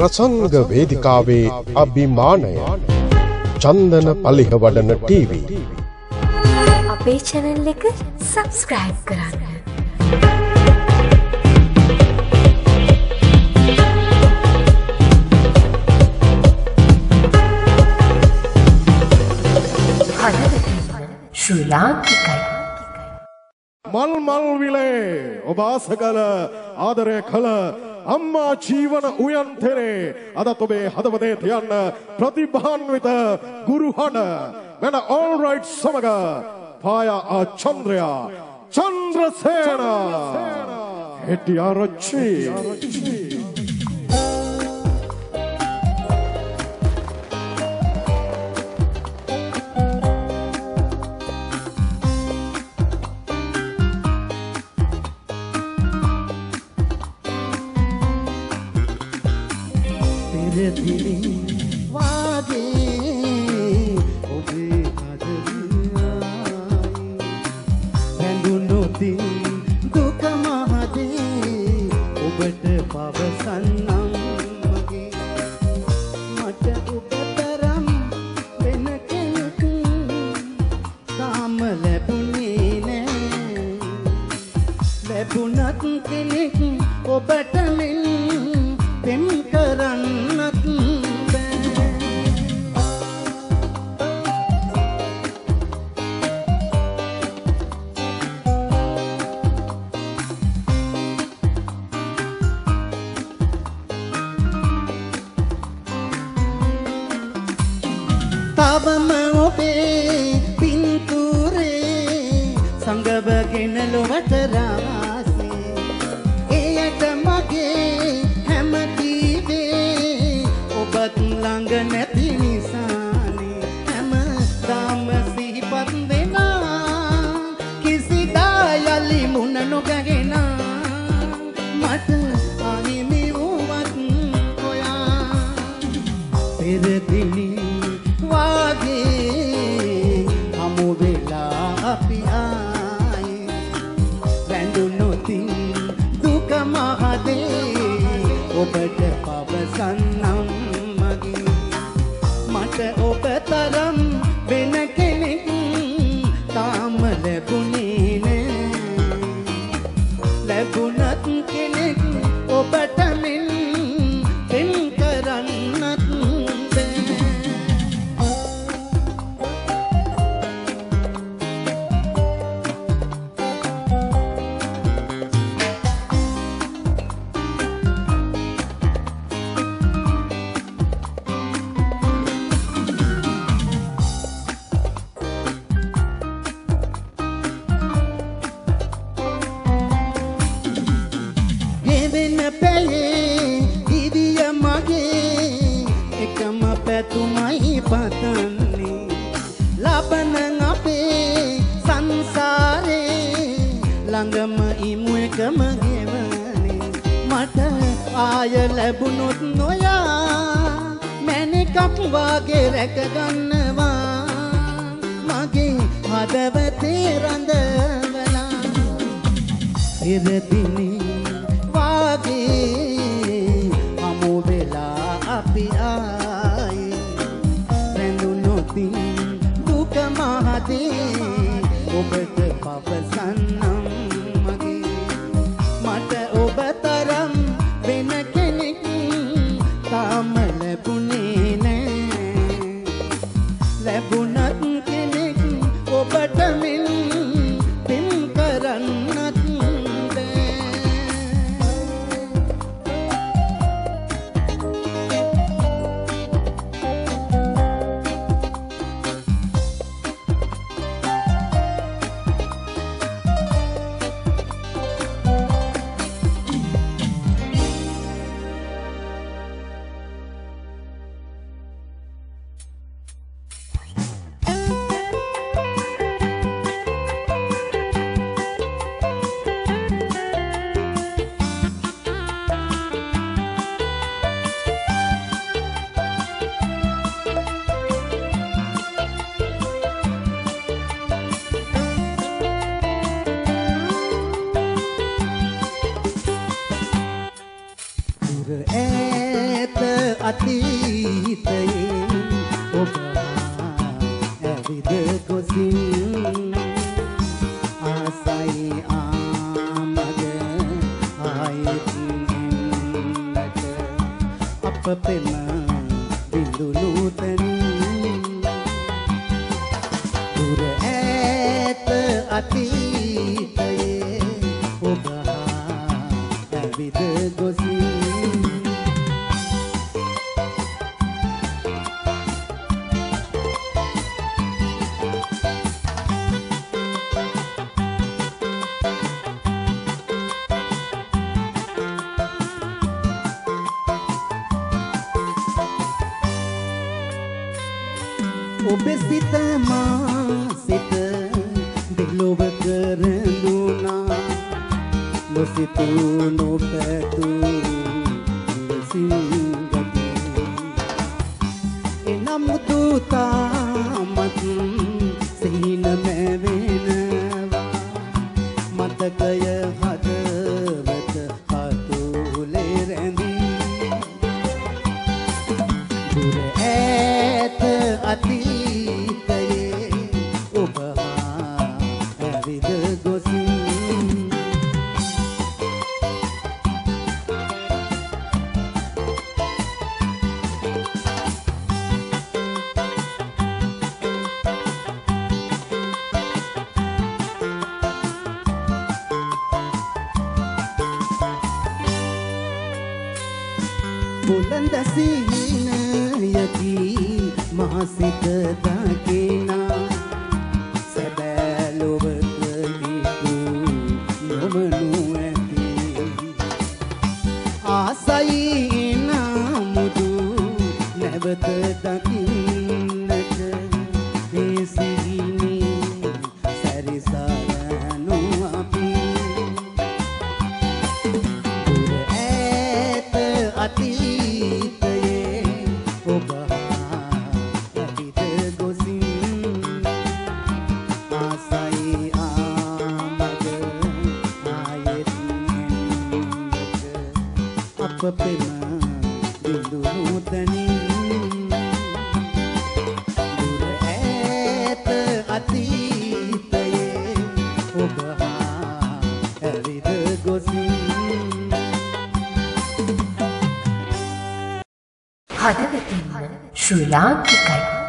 ප්‍රසංග වේදිකාවේ අභිමානය චන්දන පලිහ වඩන ටීවී අපේ චැනල් එක සබස්ක්‍රයිබ් කරන්න. ශ්‍රී ලාංකිකයි. මල් මල් විලේ ඔබ ආස කළ ආදරය කළ අම්මා ජීවන උයන්තෙරේ අදත් ඔබේ හදවතේ තියන්න ප්‍රතිභාන්විත ගුරුහණ මෙන ඕල්රයිට් සමග පායා ආචන්ද්‍රයා චන්ද්‍රසේන. හෙටි ආරච්චි පෙරදිලි වාගේ ඔබේ අදවියායි හැඳුනොතින් දුක මහදේ ඔබට පවසන්නම් මගේ මට ඔබ තරම් වෙන කෙනෙක් තාම ලැබුණේ නෑ ලැබුණත් කෙනෙක් ඔබට මෙන් සඟවගෙන ලොවට රාසේ එයට මගේ හැමතිවේ ඔබත් ළඟ නැති නිසානේ. හැම දාම සිහිපත් වෙනා කිසිදා යලි මුණ නොගැගෙන මට අහිමි වුවත් ඔයා පෙරදිලි මහදේ ඔබට පවසන්නම් මගේ මට ඔබ තරම් වෙන කෙනෙක් තාම ලැබුණේ නෑ. ලැබුණත් කෙනෙක් ඔබට පැයේ දිවිය මගේ එකම පැතුමයි පතන්නේ. ලබන අපේ සංසාරේ ළඟම ඉමු එකම ගෙවනේ මට ආය ලැබුණොත් නොයා මැනිකක් වාගේ රැකගන්නවා මගේ හදවතේ රඳවලා. පෙරදිනි අතීතයේ ඔබ හා ඇවිද ගොසින් ආසයි ආමග ආයෙත් එන්නට අප පෙම ඔබ සිත මා සිත දෙලොව කරඳුනා. නොසිතු නොපැතු සිංගති බුලන්ද සිහිනයකි මහසිත දකිනා පෙම බිඳුනු තනින් දුර ඈත අතීතයේ ඔබ හා ඇවිද ගොසින් හදවතින්ම ශ්‍රී ලාංකිකයි.